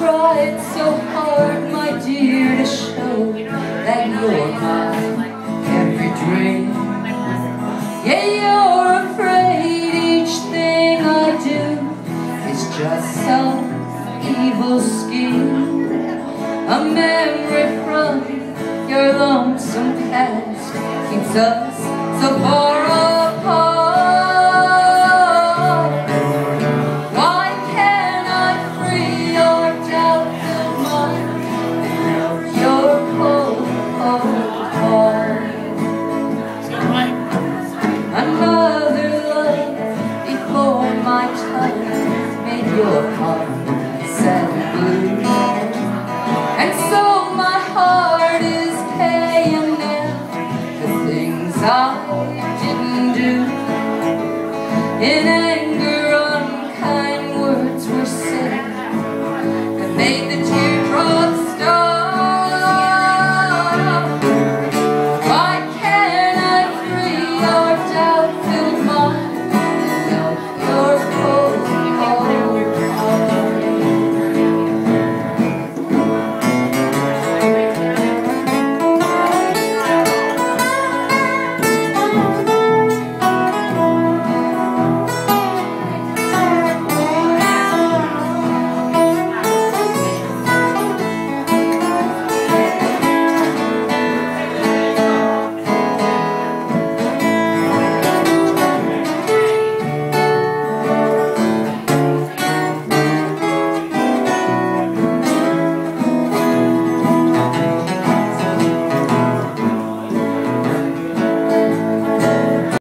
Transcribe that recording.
tried so hard, my dear, to show that you're mine every dream. Yeah, you're afraid each thing I do is just some evil scheme. A memory from your lonesome past keeps us apart. My made your heart sad and blue. And so my heart is paying now the things I didn't do. In